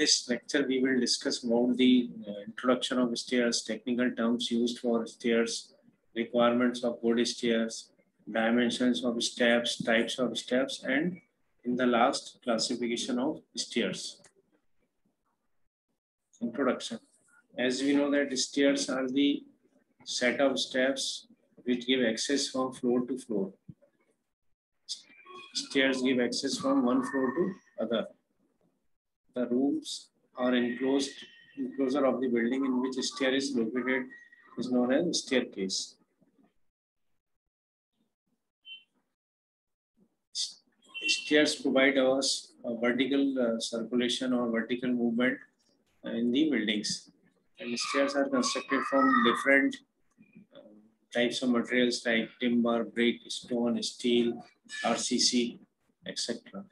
this lecture, we will discuss about the uh, introduction of stairs, technical terms used for stairs, requirements of good stairs, dimensions of steps, types of steps, and in the last classification of stairs. Introduction. As we know that stairs are the set of steps which give access from floor to floor. Stairs give access from one floor to other. The rooms are enclosed enclosure of the building in which stair is located is known as staircase. Stairs provide us a vertical uh, circulation or vertical movement in the buildings. And stairs are constructed from different uh, types of materials like timber, brick, stone, steel, RCC, etc.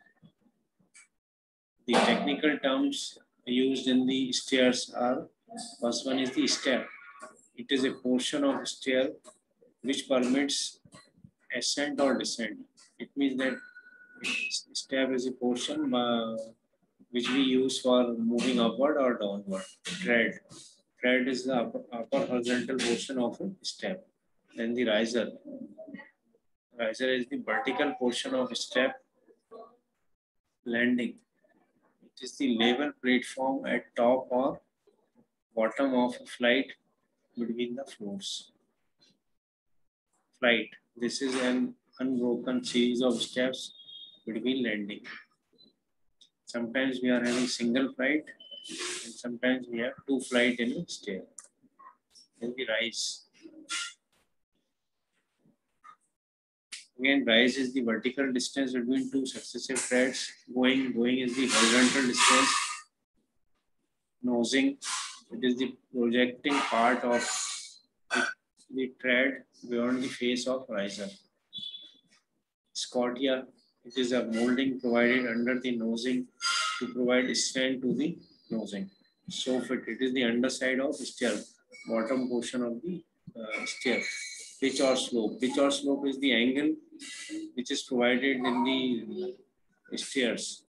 The technical terms used in the stairs are, first one is the step. It is a portion of stair which permits ascent or descent. It means that step is a portion uh, which we use for moving upward or downward. Tread. Tread is the upper, upper horizontal portion of a step. Then the riser. Riser is the vertical portion of step. Landing. Is the level platform at top or bottom of a flight between the floors. Flight. This is an unbroken series of steps between landing. Sometimes we are having single flight and sometimes we have two flight in a stair. Then we rise. Again, rise is the vertical distance between two successive treads. Going, going is the horizontal distance. Nosing, it is the projecting part of the, tread beyond the face of riser. Scotia, it is a molding provided under the nosing to provide strength to the nosing. Soffit, it is the underside of the stair, bottom portion of the uh, stair. Pitch or slope. Pitch or slope is the angle which is provided in the stairs